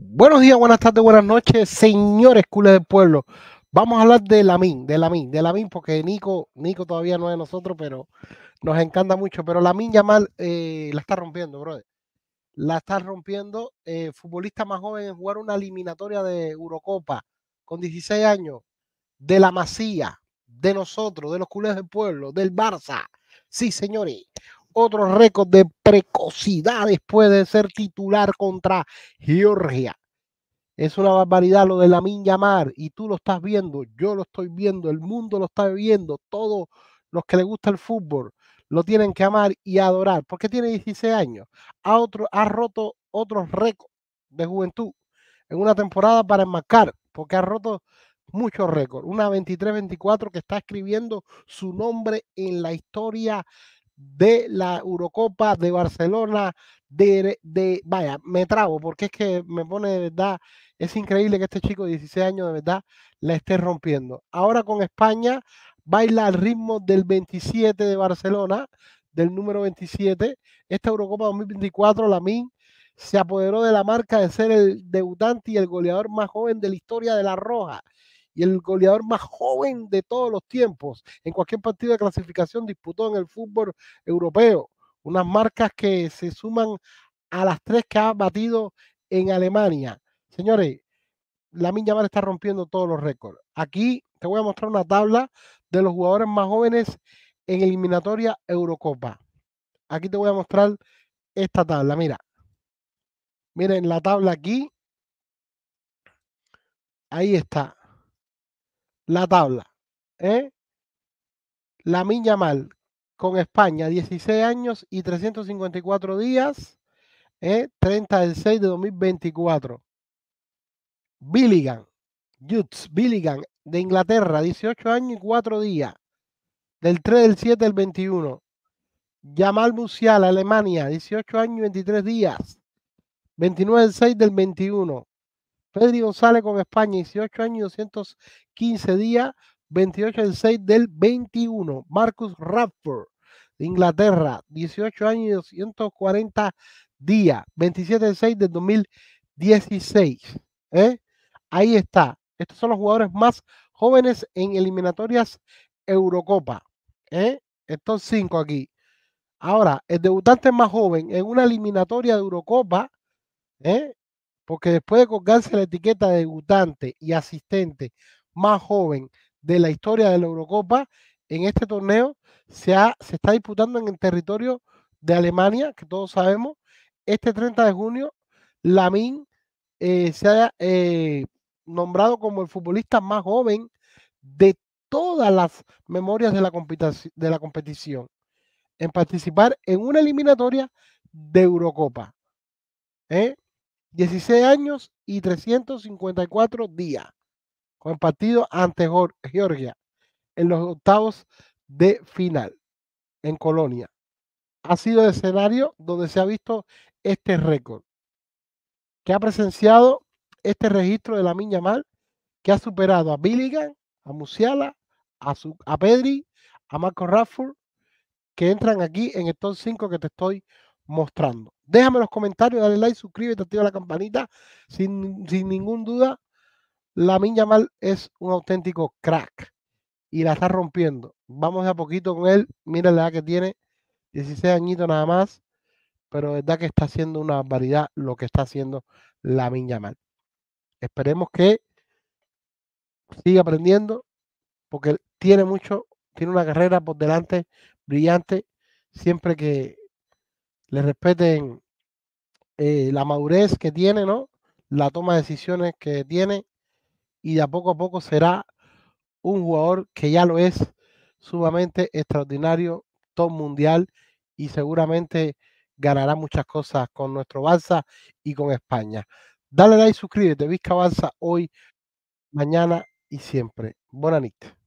Buenos días, buenas tardes, buenas noches, señores cules del pueblo. Vamos a hablar de Lamin, de Lamin, de Lamin, porque Nico, Nico todavía no es de nosotros, pero nos encanta mucho. Pero Lamin Yamal eh, la está rompiendo, brother. La está rompiendo. Eh, futbolista más joven en jugar una eliminatoria de Eurocopa con 16 años, de la Masía, de nosotros, de los culés del pueblo, del Barça. Sí, señores otro récord de precocidad después de ser titular contra Georgia. Es una barbaridad lo de la Mar y tú lo estás viendo, yo lo estoy viendo, el mundo lo está viendo, todos los que le gusta el fútbol lo tienen que amar y adorar, porque tiene 16 años, ha, otro, ha roto otros récords de juventud en una temporada para enmarcar, porque ha roto muchos récords, una 23-24 que está escribiendo su nombre en la historia de la Eurocopa de Barcelona, de, de, vaya, me trago porque es que me pone de verdad, es increíble que este chico de 16 años de verdad la esté rompiendo. Ahora con España baila al ritmo del 27 de Barcelona, del número 27. Esta Eurocopa 2024, la MIN se apoderó de la marca de ser el debutante y el goleador más joven de la historia de la Roja y el goleador más joven de todos los tiempos en cualquier partido de clasificación disputó en el fútbol europeo. Unas marcas que se suman a las tres que ha batido en Alemania. Señores, la Yamal está rompiendo todos los récords. Aquí te voy a mostrar una tabla de los jugadores más jóvenes en eliminatoria Eurocopa. Aquí te voy a mostrar esta tabla. Mira, miren la tabla aquí. Ahí está la tabla. ¿eh? La Miña Mal con España, 16 años y 354 días, ¿eh? 30 del 6 de 2024. Billigan, Jutz, Billigan de Inglaterra, 18 años y 4 días, del 3 del 7 del 21. Yamal Musiala, Alemania, 18 años y 23 días, 29 del 6 del 21. Pedri González con España, 18 años y 215 días, 28 del 6 del 21. Marcus Radford de Inglaterra, 18 años y 240 días, 27 del 6 del 2016. ¿eh? Ahí está. Estos son los jugadores más jóvenes en eliminatorias Eurocopa. ¿eh? Estos cinco aquí. Ahora, el debutante más joven en una eliminatoria de Eurocopa, ¿eh? Porque después de colgarse la etiqueta de debutante y asistente más joven de la historia de la Eurocopa, en este torneo se, se está disputando en el territorio de Alemania, que todos sabemos. Este 30 de junio, Lamin eh, se ha eh, nombrado como el futbolista más joven de todas las memorias de la, de la competición en participar en una eliminatoria de Eurocopa. ¿eh? 16 años y 354 días con el partido ante Georgia en los octavos de final en Colonia. Ha sido el escenario donde se ha visto este récord, que ha presenciado este registro de la Miña Mal, que ha superado a Billigan, a Musiala, a, a Pedri, a Marco Rafford, que entran aquí en estos cinco que te estoy mostrando. Déjame los comentarios, dale like, suscríbete, activa la campanita. Sin, ningún duda, la Minya Mal es un auténtico crack y la está rompiendo. Vamos de a poquito con él. Mira la edad que tiene, 16 añitos nada más, pero es verdad que está haciendo una barbaridad lo que está haciendo la Minya Mal. Esperemos que siga aprendiendo porque tiene mucho, tiene una carrera por delante brillante siempre que le respeten eh, la madurez que tiene, ¿no? La toma de decisiones que tiene y de a poco a poco será un jugador que ya lo es sumamente extraordinario, top mundial y seguramente ganará muchas cosas con nuestro Balsa y con España. Dale like, suscríbete, Vizca Balsa hoy, mañana y siempre. Buenas noches.